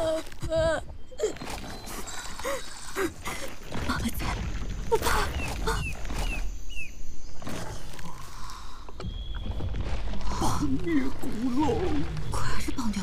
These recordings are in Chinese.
爸爸在，不怕。暴虐古龙，果然是暴虐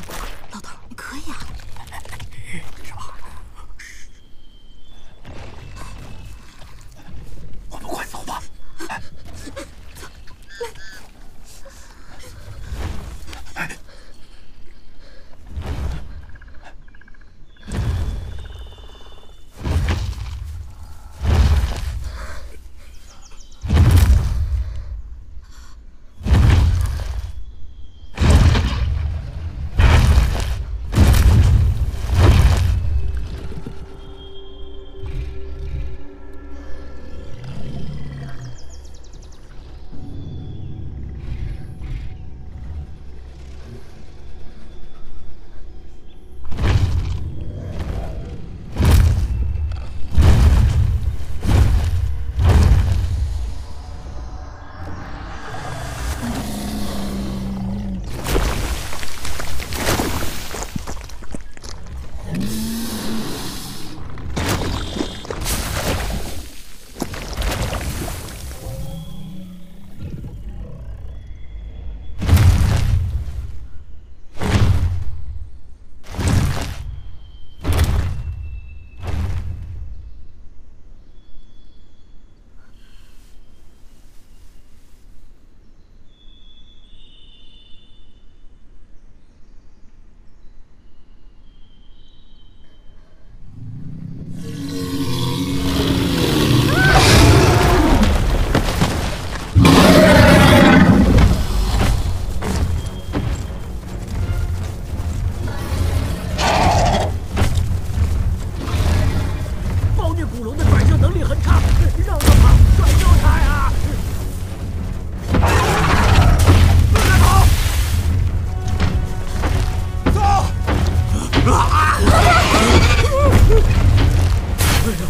哎呀，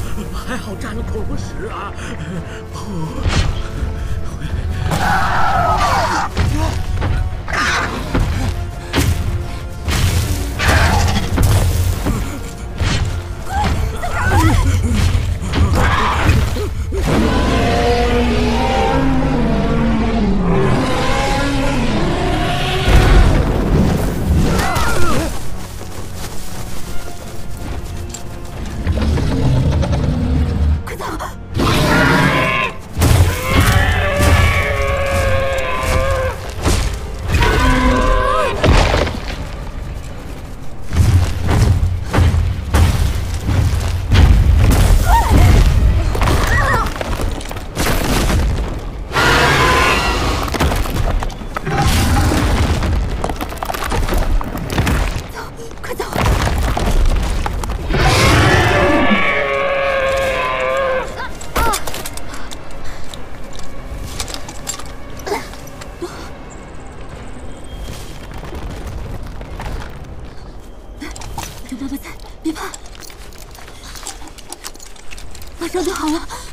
还好沾了口红屎啊！马上就好了。